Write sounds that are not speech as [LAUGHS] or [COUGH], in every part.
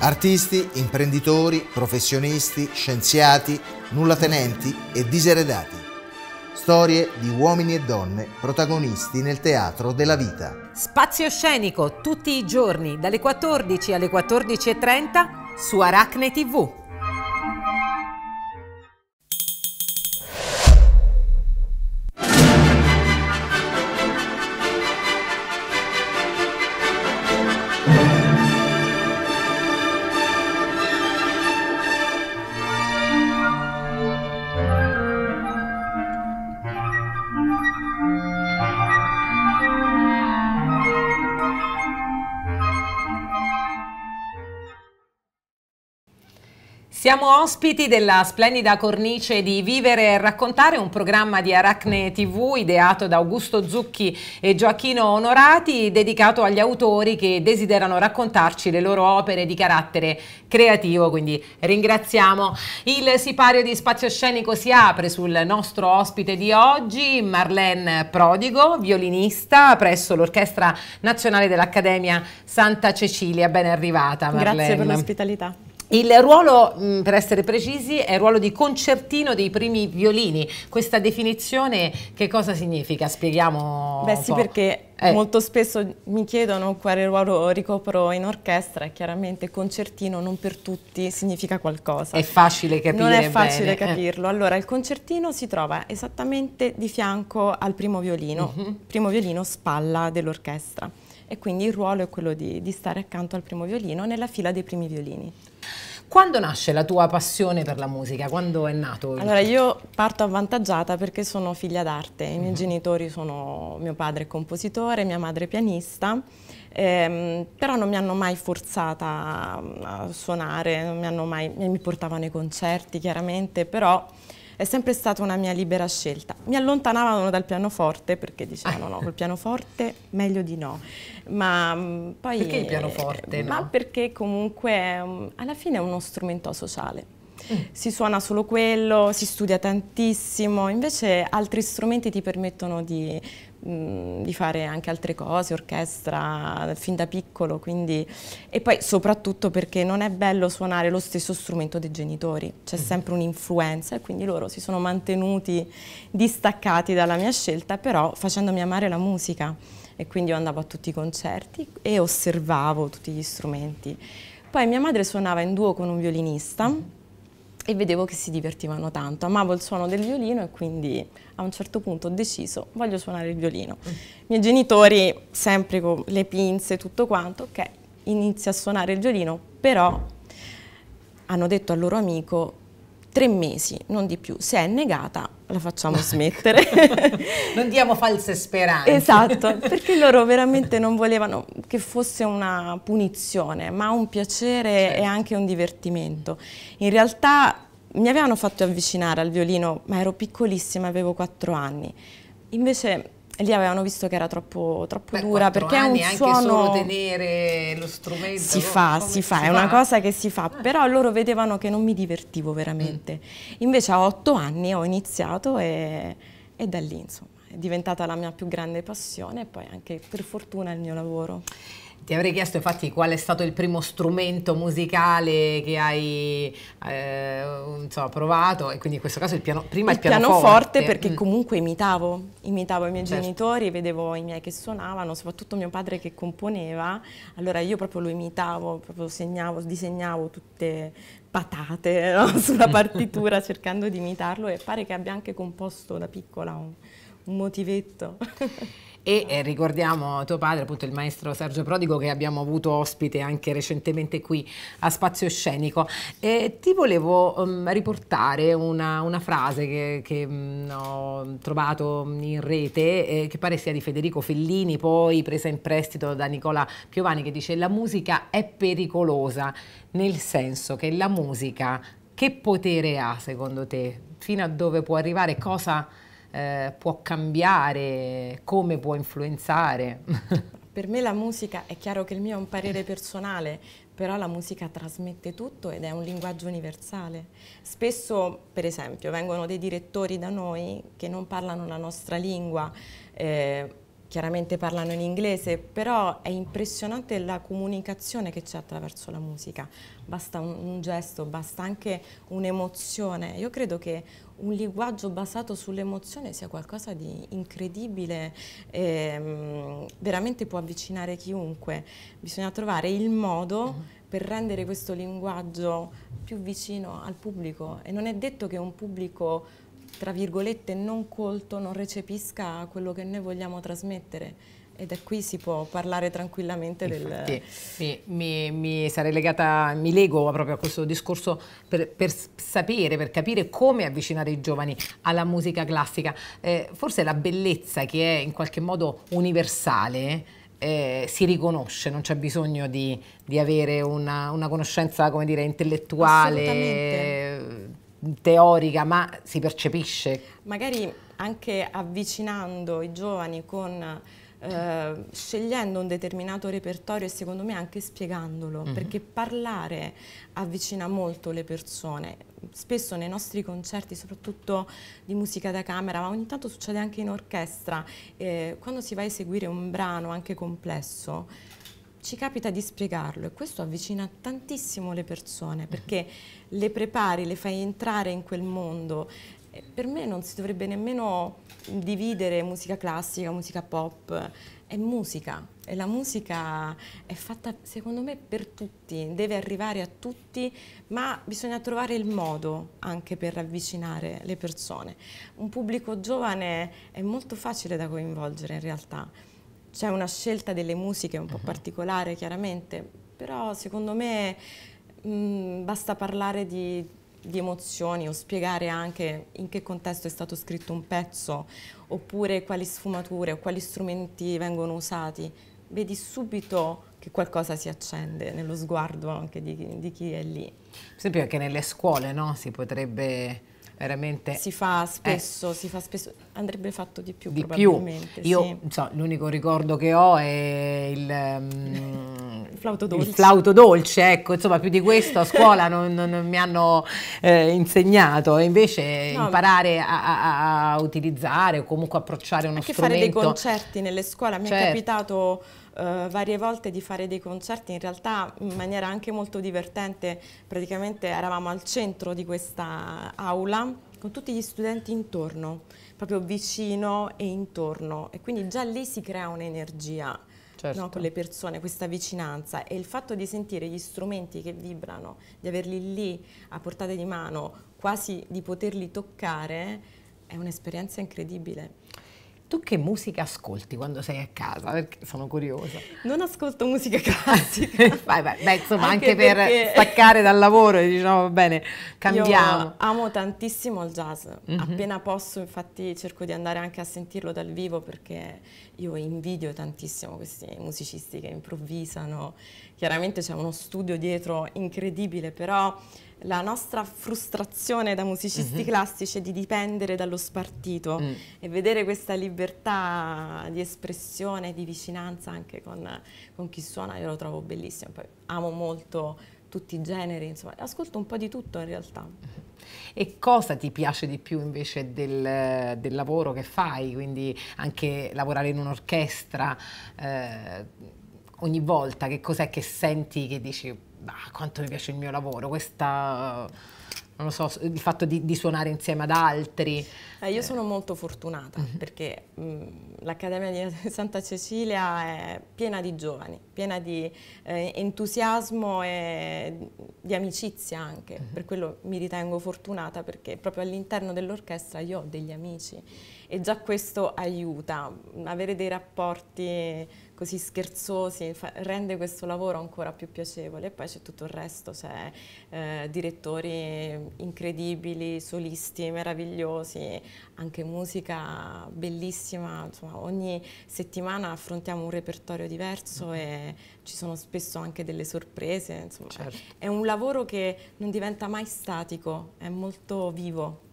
Artisti, imprenditori, professionisti, scienziati, nullatenenti e diseredati. Storie di uomini e donne protagonisti nel teatro della vita. Spazio scenico tutti i giorni dalle 14 alle 14.30 su Aracne TV. Siamo ospiti della splendida cornice di Vivere e Raccontare, un programma di Aracne TV ideato da Augusto Zucchi e Gioacchino Onorati, dedicato agli autori che desiderano raccontarci le loro opere di carattere creativo, quindi ringraziamo. Il sipario di Spazio Scenico si apre sul nostro ospite di oggi, Marlene Prodigo, violinista presso l'Orchestra Nazionale dell'Accademia Santa Cecilia. Ben arrivata Marlene. Grazie per l'ospitalità. Il ruolo, mm, per essere precisi, è il ruolo di concertino dei primi violini. Questa definizione che cosa significa? Spieghiamo Beh sì, perché eh. molto spesso mi chiedono quale ruolo ricopro in orchestra e chiaramente concertino non per tutti significa qualcosa. È facile capire Non è facile bene. Eh. capirlo. Allora, il concertino si trova esattamente di fianco al primo violino, mhm. -huh. primo violino spalla dell'orchestra e quindi il ruolo è quello di, di stare accanto al primo violino nella fila dei primi violini. Quando nasce la tua passione per la musica? Quando è nato? Allora io parto avvantaggiata perché sono figlia d'arte, i miei mhm. -huh. genitori sono, mio padre è compositore, mia madre pianista, ehm, però non mi hanno mai forzata a suonare, mi, mai, mi portavano ai concerti chiaramente, però è sempre stata una mia libera scelta. Mi allontanavano dal pianoforte perché dicevano no, col pianoforte meglio di no. Ma mm, poi... Perché il pianoforte? Ma no? perché comunque mm, alla fine è uno strumento sociale. Mm. Si suona solo quello, si studia tantissimo, invece altri strumenti ti permettono di mh, di fare anche altre cose, orchestra, fin da piccolo, quindi... e poi soprattutto perché non è bello suonare lo stesso strumento dei genitori, c'è mm. sempre un'influenza e quindi loro si sono mantenuti distaccati dalla mia scelta, però facendomi amare la musica e quindi io andavo a tutti i concerti e osservavo tutti gli strumenti. Poi mia madre suonava in duo con un violinista, mm e vedevo che si divertivano tanto. Amavo il suono del violino e quindi a un certo punto ho deciso voglio suonare il violino. Mm. I miei genitori, sempre con le pinze e tutto quanto, ok, inizia a suonare il violino, però hanno detto al loro amico tre mesi, non di più, se è negata la facciamo [LAUGHS] smettere. [LAUGHS] non diamo false speranze. Esatto, perché loro veramente non volevano che fosse una punizione, ma un piacere certo. e anche un divertimento. In realtà mi avevano fatto avvicinare al violino, ma ero piccolissima, avevo quattro anni. Invece lì avevano visto che era troppo, troppo Beh, dura perché è un anche suono solo tenere lo strumento si fa, si fa, si è fa? una cosa che si fa ah. però loro vedevano che non mi divertivo veramente mm. invece a otto anni ho iniziato e, e da lì insomma è diventata la mia più grande passione e poi anche per fortuna il mio lavoro ti avrei chiesto infatti qual è stato il primo strumento musicale che hai eh, insomma, provato e quindi in questo caso il piano, prima il, il pianoforte. pianoforte perché mm. comunque imitavo, imitavo i miei certo. genitori, vedevo i miei che suonavano, soprattutto mio padre che componeva, allora io proprio lo imitavo, proprio segnavo, disegnavo tutte patate no? [LAUGHS] sulla partitura cercando di imitarlo e pare che abbia anche composto da piccola un, un motivetto. e eh, ricordiamo tuo padre, appunto il maestro Sergio Prodigo che abbiamo avuto ospite anche recentemente qui a Spazio Scenico. E ti volevo um, riportare una, una, frase che, che um, ho trovato in rete eh, che pare sia di Federico Fellini, poi presa in prestito da Nicola Piovani che dice la musica è pericolosa nel senso che la musica che potere ha secondo te? Fino a dove può arrivare? Cosa eh, può cambiare, come può influenzare. [LAUGHS] per me la musica, è chiaro che il mio è un parere personale, però la musica trasmette tutto ed è un linguaggio universale. Spesso, per esempio, vengono dei direttori da noi che non parlano la nostra lingua, eh, chiaramente parlano in inglese, però è impressionante la comunicazione che c'è attraverso la musica. Basta un, un gesto, basta anche un'emozione. Io credo che un linguaggio basato sull'emozione sia qualcosa di incredibile, e, veramente può avvicinare chiunque. Bisogna trovare il modo uh-huh. per rendere questo linguaggio più vicino al pubblico e non è detto che un pubblico tra virgolette non colto non recepisca quello che noi vogliamo trasmettere e da qui si può parlare tranquillamente Infatti, del... Mi, mi, mi, sarei legata, mi lego proprio a questo discorso per, per, sapere, per capire come avvicinare i giovani alla musica classica. Eh, forse la bellezza che è in qualche modo universale eh, si riconosce, non c'è bisogno di, di avere una, una, conoscenza, come dire, intellettuale teorica, ma si percepisce. Magari anche avvicinando i giovani con eh, scegliendo un determinato repertorio e secondo me anche spiegandolo, mm -hmm. perché parlare avvicina molto le persone. Spesso nei nostri concerti, soprattutto di musica da camera, ma ogni tanto succede anche in orchestra, eh, quando si va a eseguire un brano anche complesso, ci capita di spiegarlo e questo avvicina tantissimo le persone perché le prepari, le fai entrare in quel mondo. Per me non si dovrebbe nemmeno dividere musica classica, musica pop, è musica e la musica è fatta secondo me per tutti, deve arrivare a tutti, ma bisogna trovare il modo anche per avvicinare le persone. Un pubblico giovane è molto facile da coinvolgere in realtà c'è una scelta delle musiche un po' uh mhm. -huh. particolare chiaramente, però secondo me mh, basta parlare di, di, emozioni o spiegare anche in che contesto è stato scritto un pezzo oppure quali sfumature o quali strumenti vengono usati. Vedi subito che qualcosa si accende nello sguardo anche di, di chi è lì. Per esempio anche nelle scuole no? si potrebbe veramente... Si fa spesso, eh, si fa spesso, andrebbe fatto di più di probabilmente. Più. Io, sì. so, l'unico ricordo che ho è il, um, [LAUGHS] il, flauto dolce. il, flauto dolce. ecco, insomma più di questo a scuola non, non, non mi hanno eh, insegnato, invece no, imparare a, a, a, utilizzare o comunque approcciare uno anche strumento... fare dei concerti nelle scuole, mi certo. è capitato uh, varie volte di fare dei concerti, in realtà in maniera anche molto divertente, praticamente eravamo al centro di questa aula con tutti gli studenti intorno, proprio vicino e intorno e quindi già lì si crea un'energia. Certo. No, con le persone, questa vicinanza e il fatto di sentire gli strumenti che vibrano, di averli lì a portata di mano, quasi di poterli toccare, è un'esperienza incredibile. Tu che musica ascolti quando sei a casa? Perché sono curiosa. Non ascolto musica classica. [LAUGHS] vai, vai. Beh, insomma, anche, anche per staccare dal lavoro, diciamo, va bene, cambiamo. Io amo tantissimo il jazz. Mm-hmm. Appena posso, infatti, cerco di andare anche a sentirlo dal vivo perché io invidio tantissimo questi musicisti che improvvisano. Chiaramente c'è uno studio dietro incredibile, però la nostra frustrazione da musicisti mm -hmm. classici è di dipendere dallo spartito mm. e vedere questa libertà di espressione, di vicinanza anche con, con chi suona, io lo trovo bellissimo. Poi amo molto tutti i generi, insomma, ascolto un po' di tutto in realtà. E cosa ti piace di più invece del, del lavoro che fai? Quindi anche lavorare in un'orchestra, eh, ogni volta che cos'è che senti che dici ah, quanto mi piace il mio lavoro, questa, non lo so, il fatto di, di suonare insieme ad altri. Eh, io sono molto fortunata mm-hmm. perché l'Accademia di [LAUGHS] Santa Cecilia è piena di giovani, piena di eh, entusiasmo e di amicizia anche, mm-hmm. per quello mi ritengo fortunata perché proprio all'interno dell'orchestra io ho degli amici e già questo aiuta, avere dei rapporti così scherzosi fa, rende questo lavoro ancora più piacevole e poi c'è tutto il resto, c'è eh, direttori incredibili, solisti meravigliosi, anche musica bellissima, insomma, ogni settimana affrontiamo un repertorio diverso e ci sono spesso anche delle sorprese, insomma, certo. è un lavoro che non diventa mai statico, è molto vivo.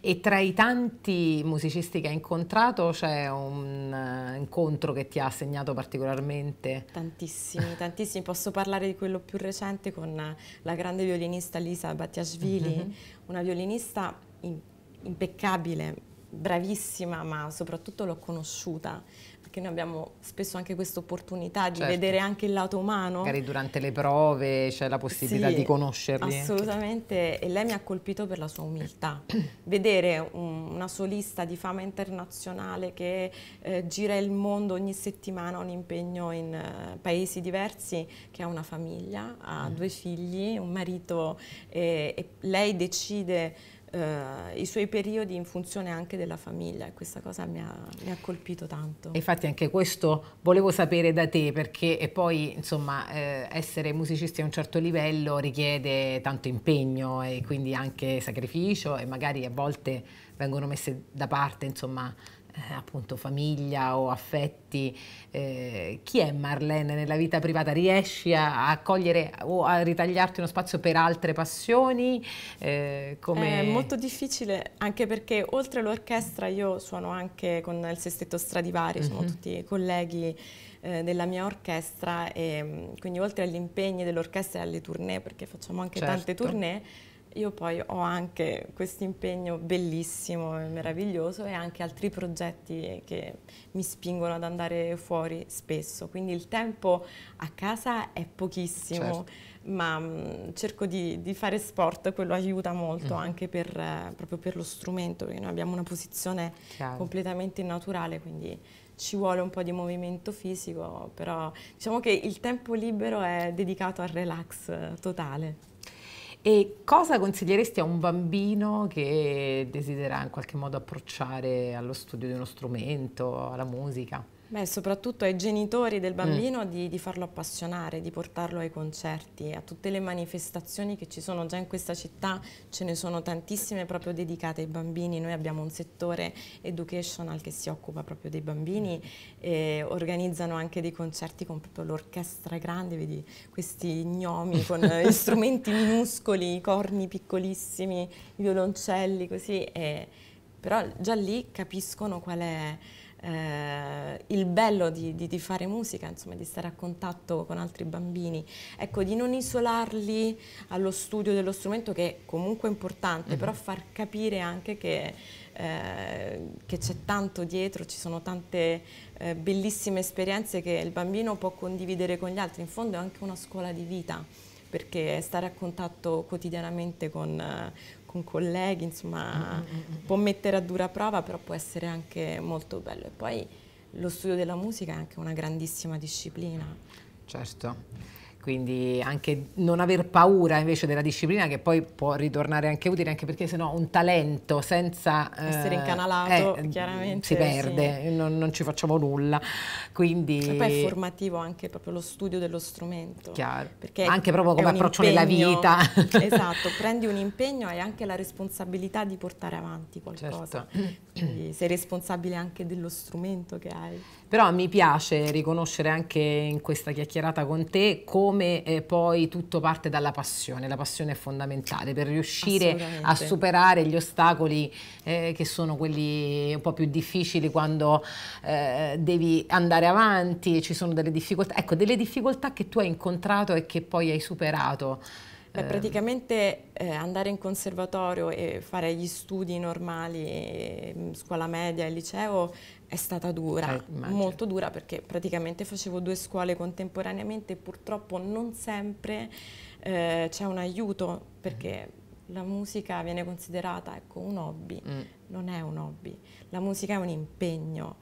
E tra i tanti musicisti che hai incontrato c'è un uh, incontro che ti ha segnato particolarmente? Tantissimi, [LAUGHS] tantissimi. Posso parlare di quello più recente con la grande violinista Lisa Battiashvili, mm -hmm. una violinista in, impeccabile, bravissima, ma soprattutto l'ho conosciuta perché noi abbiamo spesso anche questa opportunità di Certo. vedere anche il lato umano. Magari durante le prove c'è la possibilità Sì, di conoscerli. Assolutamente, e lei mi ha colpito per la sua umiltà. [CLEARS THROAT] Vedere un- una solista di fama internazionale che eh, gira il mondo ogni settimana, ha un impegno in eh, paesi diversi, che ha una famiglia, ha due figli, un marito e, e lei decide eh, i suoi periodi in funzione anche della famiglia e questa cosa mi ha, mi ha colpito tanto. Infatti anche questo volevo sapere da te perché poi insomma eh, essere musicisti a un certo livello richiede tanto impegno e quindi anche sacrificio e magari a volte vengono messe da parte insomma eh, appunto famiglia o affetti. Eh, chi è Marlene nella vita privata? Riesci a, a cogliere o a ritagliarti uno spazio per altre passioni? Eh, come... È molto difficile anche perché oltre all'orchestra io suono anche con il sestetto Stradivari, sono Mhm. tutti colleghi eh, della mia orchestra e mm, quindi oltre agli impegni dell'orchestra e alle tournée, perché facciamo anche tante Certo. tournée, io poi ho anche questo impegno bellissimo e meraviglioso e anche altri progetti che mi spingono ad andare fuori spesso. Quindi il tempo a casa è pochissimo, Certo. ma mh, cerco di, di fare sport, quello aiuta molto Mhm. anche per, eh, proprio per lo strumento, perché noi abbiamo una posizione Chiaro. completamente innaturale, quindi ci vuole un po' di movimento fisico, però diciamo che il tempo libero è dedicato al relax eh, totale. E cosa consiglieresti a un bambino che desidera in qualche modo approcciare allo studio di uno strumento, alla musica? Beh, soprattutto ai genitori del bambino di, di farlo appassionare, di portarlo ai concerti, a tutte le manifestazioni che ci sono già in questa città, ce ne sono tantissime proprio dedicate ai bambini. Noi abbiamo un settore educational che si occupa proprio dei bambini e organizzano anche dei concerti con proprio l'orchestra grande, vedi questi gnomi con [LAUGHS] eh, strumenti minuscoli, i corni piccolissimi, i violoncelli, così. e- però già lì capiscono qual è eh, il bello di, di- di fare musica, insomma, di stare a contatto con altri bambini. Ecco, di non isolarli allo studio dello strumento, che è comunque importante, però far capire anche che, eh, che c'è tanto dietro, ci sono tante eh, bellissime esperienze che il bambino può condividere con gli altri. In fondo è anche una scuola di vita perché stare a contatto quotidianamente con, con colleghi, insomma, può mettere a dura prova, però può essere anche molto bello. E poi lo studio della musica è anche una grandissima disciplina. Certo. Quindi anche non aver paura invece della disciplina che poi può ritornare anche utile anche perché sennò un talento senza Essere eh, incanalato, eh, chiaramente, si perde, non, non ci facciamo nulla. Quindi E poi è formativo anche proprio lo studio dello strumento. Chiaro. Perché Anche proprio come approccio nella impegno- vita. esatto, prendi un impegno e hai anche la responsabilità di portare avanti qualcosa. Certo. Quindi sei responsabile anche dello strumento che hai. Però mi piace riconoscere anche in questa chiacchierata con te come eh, poi tutto parte dalla passione. La passione è fondamentale per riuscire a superare gli ostacoli eh, che sono quelli un po' più difficili quando eh, devi andare avanti, ci sono delle difficoltà. Ecco, delle difficoltà che tu hai incontrato e che poi hai superato. Beh, Eh, praticamente eh, andare in conservatorio e fare gli studi normali, eh, scuola media e liceo è stata dura, Eh, molto dura perché praticamente facevo due scuole contemporaneamente e purtroppo non sempre eh, c'è un aiuto perché la musica viene considerata ecco, un hobby, mm. non è un hobby, la musica è un impegno.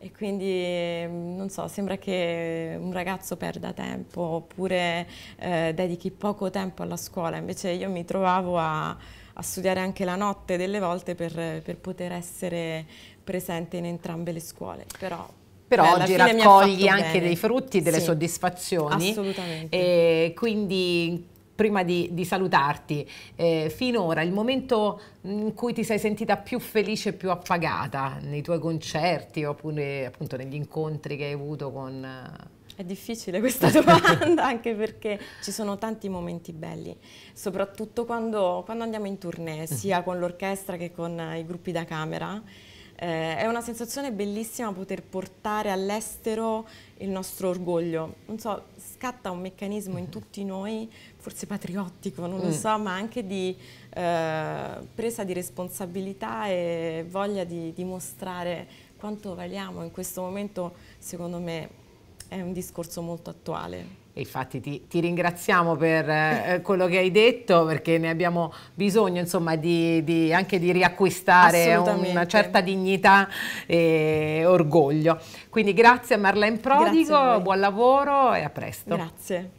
E quindi, eh, non so, sembra che un ragazzo perda tempo oppure eh, dedichi poco tempo alla scuola, invece io mi trovavo a, a studiare anche la notte delle volte per, per poter essere presente in entrambe le scuole. Però, Però beh, alla oggi raccogli anche bene. dei frutti, delle Sì, soddisfazioni. Assolutamente. E quindi prima di, di salutarti, eh, finora il momento in cui ti sei sentita più felice e più appagata nei tuoi concerti oppure appunto negli incontri che hai avuto con... È difficile questa domanda [LAUGHS] anche perché ci sono tanti momenti belli, soprattutto quando, quando andiamo in tournée, sia con l'orchestra che con i gruppi da camera. Eh, è una sensazione bellissima poter portare all'estero il nostro orgoglio. Non so, scatta un meccanismo in tutti noi, forse patriottico, non lo Mm. so, ma anche di eh, presa di responsabilità e voglia di dimostrare quanto valiamo in questo momento, secondo me è un discorso molto attuale. Infatti ti, ti ringraziamo per eh, quello che hai detto perché ne abbiamo bisogno insomma di, di, anche di riacquistare una certa dignità e orgoglio. Quindi grazie a Marlene Prodigo, buon lavoro e a presto. Grazie.